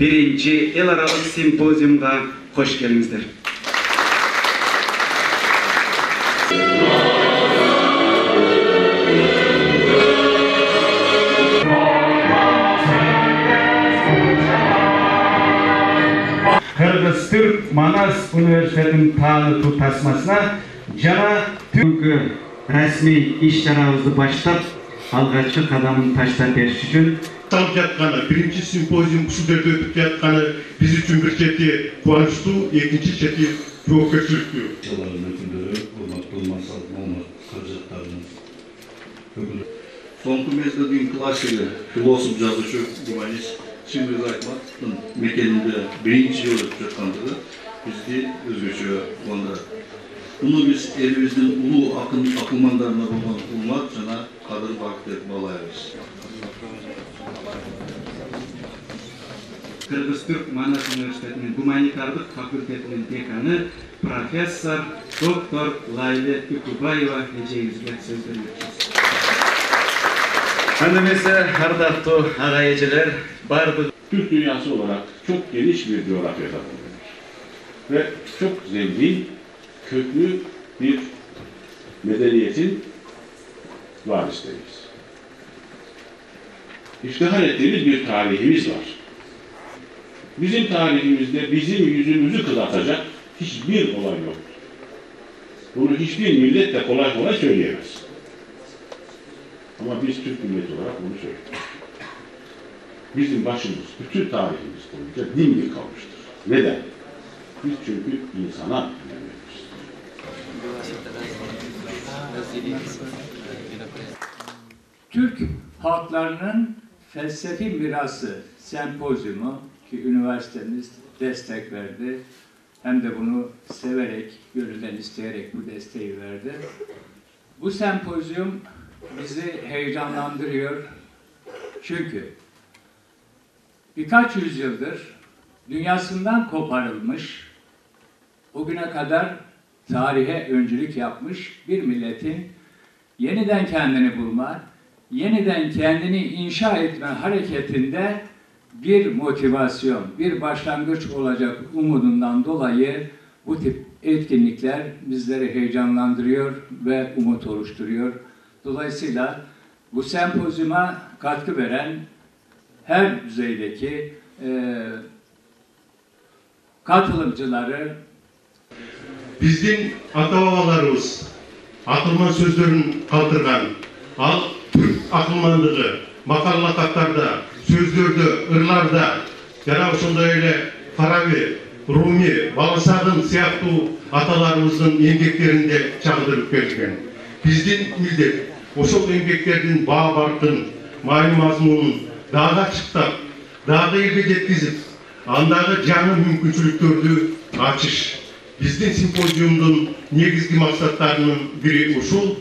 Birinci yıl aralık simpozyumda hoş geldinizdir. Kırgız Türk Manas Üniversitesi'nin tanıtı tasmasına jana Türk resmi iş-şarabızды başlap алгачкы кадамын таштап бериш үчүн салып жатканы биринчи симпозиум ушул жерде өтүп жатканы биз үчүн бир чети кубанычтуу экинчи чети жоопкерчиликтүү Yılların ökündürü, hurmatlı masal, Muhammed Kırcıklarının ökündürü. Соңғы мезгілдің классигі, философ жазушы, гуманист Чингиз Айтматовтың мекенінде бірінші жыл өтіп жатқандығы бізде өзгеше қуандырады. Бұны біз еліміздің ұлы ақын ақылмандарына болған құрмат жана қадір бақ деп балаймыз. Кыргыз Түрк Манас Университетinin гуманитардык факультетinin деканы профессор доктор Лайле Үкүбаева эжеңизге сөз бермекчисиз. Öndemese ardaklı ağayeciler, bardı Türk dünyası olarak çok geniş bir coğrafyada bulunuyor. Ve çok zengin, köklü bir medeniyetin varisleriyiz. İftihar ettiğimiz bir tarihimiz var. Bizim tarihimizde bizim yüzümüzü kızartacak hiçbir olay yoktur. Bunu hiçbir millet de kolay kolay söyleyemez. Ama biz Türk milleti olarak bunu söylüyoruz. Bizim başımız bütün tarihimiz boyunca dimdik kalmıştır. Neden? Biz çünkü insana önem. Türk halklarının felsefi mirası sempozyumu ki üniversitemiz destek verdi. Hem de bunu severek, gönülden isteyerek bu desteği verdi. Bu sempozyum bizi heyecanlandırıyor. Çünkü birkaç yüzyıldır dünyasından koparılmış, o güne kadar tarihe öncülük yapmış bir milletin yeniden kendini bulma, yeniden kendini inşa etme hareketinde bir motivasyon, bir başlangıç olacak umudundan dolayı bu tip etkinlikler bizleri heyecanlandırıyor ve umut oluşturuyor. Dolayısıyla bu sempozyuma katkı veren her düzeydeki eee katılımcıları биздин ата бабаларыбыз акылман сөздөрүн калтырган ал түрк акылмандыгы макал лакаттарда сөздөрдө ырларда жана ошондой эле фараби руми баласагын сыяктуу аталарыбыздын эмгектеринде чагылдырып берилген биздин милдет ошол эмгектердин баа баркын маани мазмунун дагы ачыктап дагы элге жеткизип андагы жаңы мүмкүнчүлүктөрдү ачыш биздин симпозиумдун негизги максаттарынын бири ушул